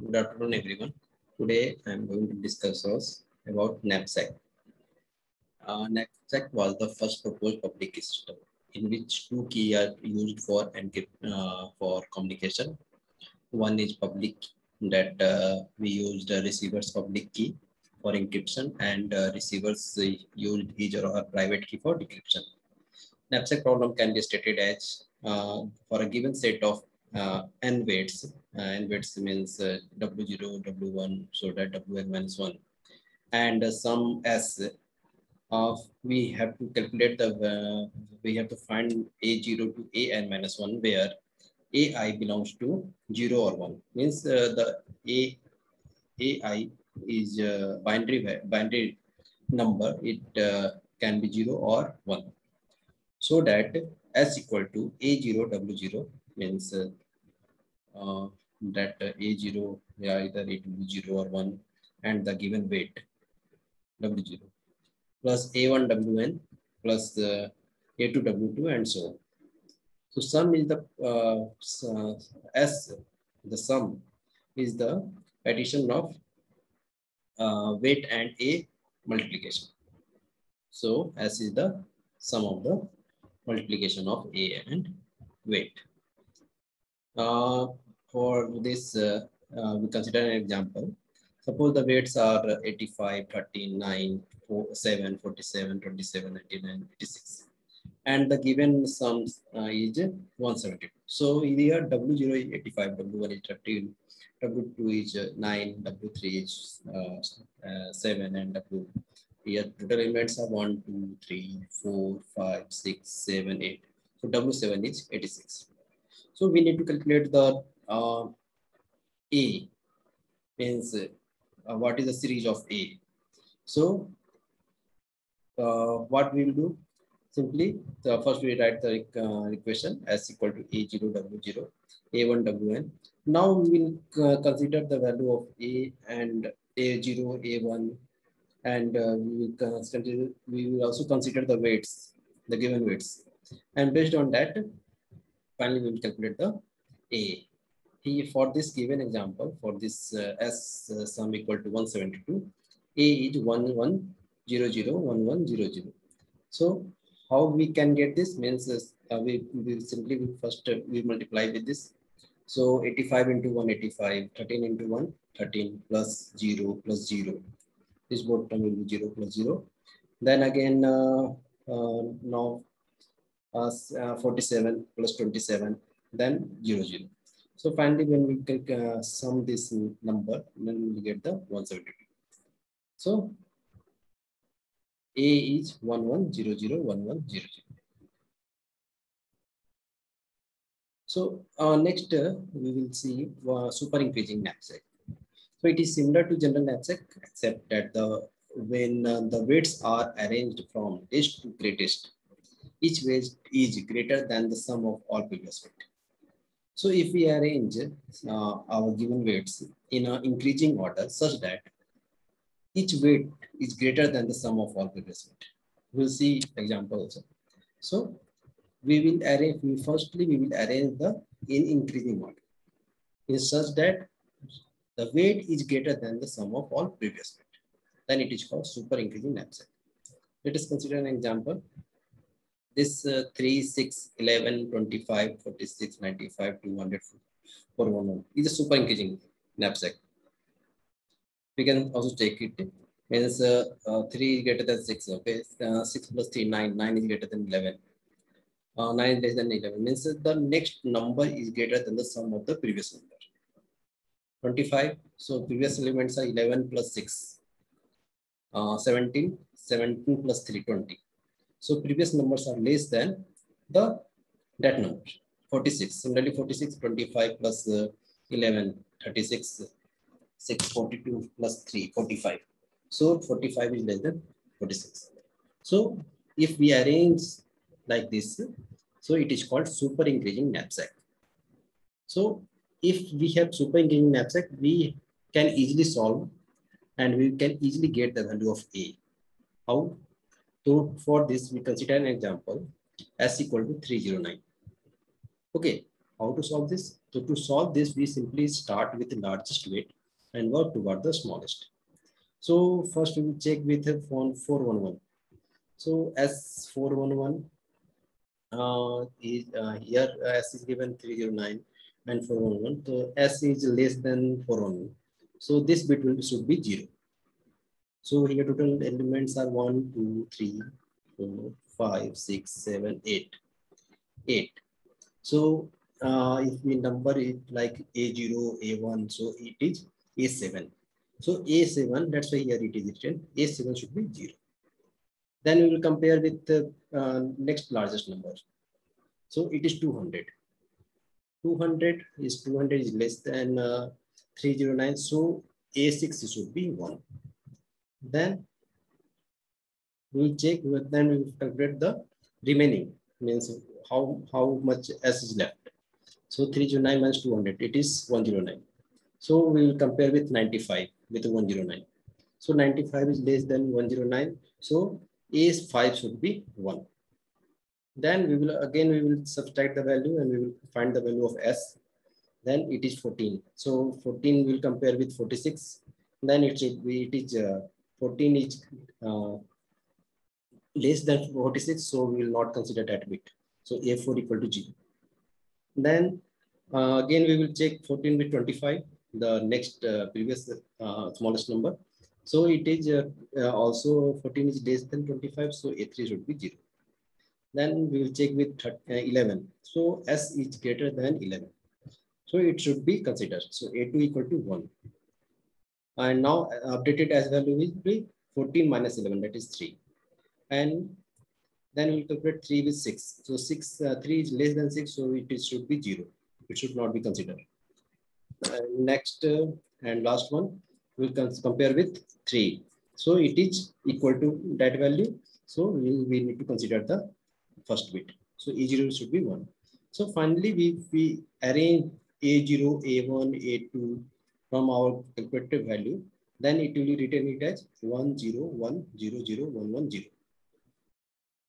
Good afternoon, everyone. Today, I'm going to discuss us about knapsack. Uh, knapsack was the first proposed public system in which two keys are used for uh, for communication. One is public that uh, we use the receiver's public key for encryption and uh, receivers used his or her private key for decryption. Knapsack problem can be stated as uh, for a given set of uh, n weights. Uh, n weights means uh, W0, W1, so that Wn minus 1. And uh, some S of we have to calculate the, uh, we have to find A0 to AN minus 1 where AI belongs to 0 or 1. Means uh, the A, AI is uh, binary, binary number. It can be 0 or 1. So that S equal to A0, W0 means uh, uh, that uh, A0, yeah, either it will be 0 or 1 and the given weight W0 plus A1 WN plus the A2 W2 and so on. So sum is the uh, S, the sum is the addition of uh, weight and A multiplication. So S is the sum of the multiplication of A and weight. Uh, for this, uh, uh, we consider an example. Suppose the weights are 85, 39, 4, 7, 47, 27, 99, 86. And the given sums uh, is 172. So here W0 is 85, W1 is 13, W2 is 9, W3 is uh, 7, and W here total elements are 1, 2, 3, 4, 5, 6, 7, 8. So W7 is 86. So we need to calculate the uh, A means uh, what is the series of A. So uh, what we will do simply the first we write the uh, equation as equal to A0 W0 A1 WN. Now we will uh, consider the value of A and A0 A1 and uh, we will constantly we will also consider the weights the given weights and based on that finally we will calculate the A. He, for this given example, for this uh, S uh, sum equal to 172, A is 11001100. So how we can get this means uh, we, we simply first uh, we multiply with this. So 85 into 185, 13 into 1, 13 plus 0 plus 0. This both term will be 0 plus 0. Then again, uh, uh, now uh, 47 plus 27, then 0, 0. So finally, when we can uh, sum this number, then we get the 172. So A is 11001100. So uh, next, uh, we will see uh, super increasing knapsack. So it is similar to general knapsack, except that the when uh, the weights are arranged from least to greatest, each weight is greater than the sum of all previous weight. So if we arrange uh, our given weights in an increasing order such that each weight is greater than the sum of all previous weight. We'll see example also. So we will arrange, we firstly we will arrange the in increasing order in such that the weight is greater than the sum of all previous weight. Then it is called super increasing knapsack. Let us consider an example this uh, 3, 6, 11, 25, 46, 95, 200, 411 is a super increasing knapsack. We can also take it means uh, uh, 3 is greater than 6, okay? Uh, 6 plus 3, 9, 9 is greater than 11. Uh, 9 is less than 11 means the next number is greater than the sum of the previous number. 25, so previous elements are 11 plus 6. Uh, 17, 17 plus 3, 20. So previous numbers are less than the that number, 46. Similarly, 46, 25 plus uh, 11, 36, 6, 42 plus 3, 45. So 45 is less than 46. So if we arrange like this, so it is called super increasing knapsack. So if we have super increasing knapsack, we can easily solve and we can easily get the value of A. How? So for this, we consider an example s equal to 309. Okay, how to solve this? So to solve this, we simply start with the largest weight and work toward the smallest. So first we will check with phone 411. So S411 uh, is uh, here S is given 309 and 411. So S is less than 411. So this bit will, should be zero. So here total elements are 1, 2, 3, 4, 5, 6, 7, 8. 8. So uh, if we number it like A0, A1, so it is A7. So A7, that's why here it is written, A7 should be 0. Then we will compare with the uh, next largest number. So it is 200. 200 is 200 is less than uh, 309. So A6 should be 1. Then we check, then we will calculate the remaining, means how, how much S is left. So 309 minus 200, it is 109. So we will compare with 95 with 109. So 95 is less than 109. So A5 should be 1. Then we will again we will subtract the value and we will find the value of S. Then it is 14. So 14 will compare with 46. Then it should be it is uh, 14 is uh, less than 46. So we will not consider that bit. So A4 equal to 0. Then uh, again we will check 14 with 25 the next uh, previous uh, smallest number. So it is uh, uh, also 14 is less than 25. So A3 should be 0. Then we will check with 11. So S is greater than 11. So it should be considered. So A2 equal to 1. And now updated as value will be 14 minus 11, that is 3. And then we'll calculate 3 with 6. So 6, uh, 3 is less than 6, so it should be 0. It should not be considered. Uh, next uh, and last one, we'll compare with 3. So it is equal to that value. So we, we need to consider the first bit. So A0 should be 1. So finally, we, we arrange A0, A1, A2 from our calculated value, then it will be written it as 1, 0, 1, 0, 0, 1, 1, 0.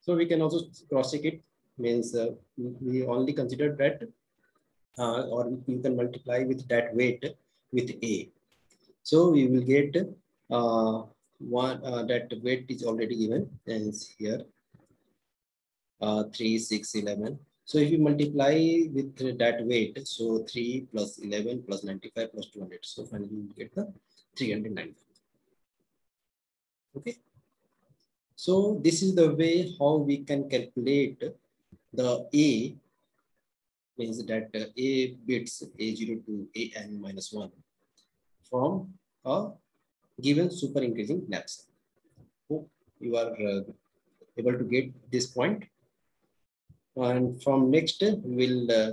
So we can also cross check it means uh, we only consider that uh, or you can multiply with that weight with A. So we will get uh, one uh, that weight is already given and here uh, 3, 6, 11. So if you multiply with that weight, so 3 plus 11 plus 95 plus 200. So finally you get the 395. Okay. So this is the way how we can calculate the A means that A bits A0 to AN minus 1 from a given super increasing knapsack. Hope you are uh, able to get this point. And from next, we will uh,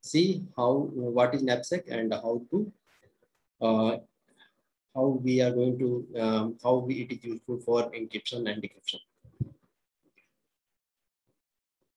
see how what is knapsack and how to uh, how we are going to um, how we, it is useful for encryption and decryption.